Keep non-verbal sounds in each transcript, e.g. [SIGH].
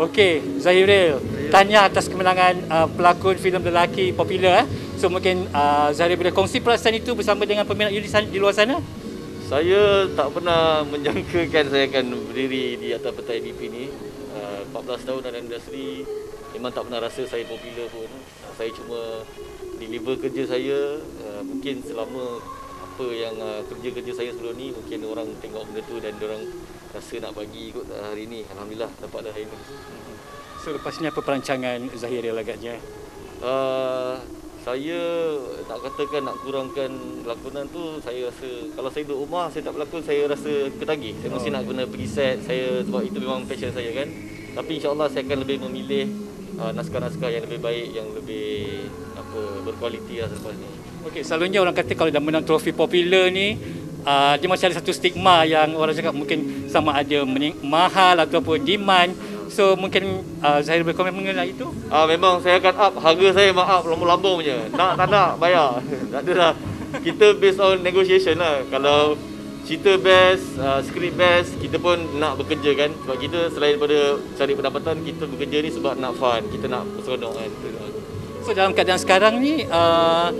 Okey, Zahiril, tanya atas kemenangan uh, pelakon filem lelaki popular. Eh. So mungkin uh, Zahiril boleh kongsi perasaan itu bersama dengan peminat you di, sana, di luar sana? Saya tak pernah [LAUGHS] menjangkakan saya akan berdiri di atas petai BP ni. Uh, 14 tahun dalam industri, memang tak pernah rasa saya popular pun. Saya cuma deliver kerja saya, uh, mungkin selama apa yang uh, kerja-kerja saya sebelum ni, mungkin orang tengok benda tu dan orang rasa nak bagi ikut hari ni. Alhamdulillah dapat dah hari ni. So lepas ni apa perancangan Zahiril agaknya? Uh, saya tak katakan nak kurangkan lakonan tu saya rasa kalau saya duduk rumah saya tak berlakon saya rasa ketagih saya mesti oh. nak guna pergi set saya sebab itu memang passion saya kan tapi insyaallah saya akan lebih memilih uh, naskah-naskah yang lebih baik yang lebih apa berkualiti lah selepas ni okey selalunya orang kata kalau dah menang trofi popular ni uh, dia masih ada satu stigma yang orang cakap mungkin sama ada mahal ataupun demand So mungkin uh, Zahir boleh komen mengenai itu? Ah uh, memang saya akan up harga saya memang up lambung-lambung punya. Nak tak nak bayar. [LAUGHS] tak ada lah. Kita based on negotiation lah. Kalau cerita best, uh, script best, kita pun nak bekerja kan. Sebab kita selain daripada cari pendapatan, kita bekerja ni sebab nak fun. Kita nak seronok kan. So dalam keadaan sekarang ni, uh,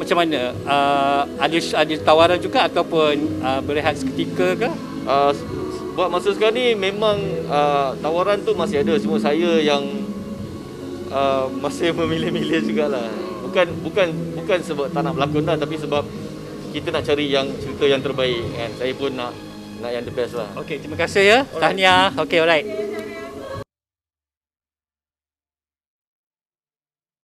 macam mana? Uh, ada, ada tawaran juga ataupun uh, berehat seketika ke? Uh, buat masa sekarang ni memang uh, tawaran tu masih ada. Cuma saya yang uh, masih [LAUGHS] memilih-milih jugalah. Bukan bukan bukan sebab tak nak berlakon dah tapi sebab kita nak cari yang cerita yang terbaik kan. Saya pun nak nak yang the best lah. Okey terima kasih ya. Tahniah. Okey alright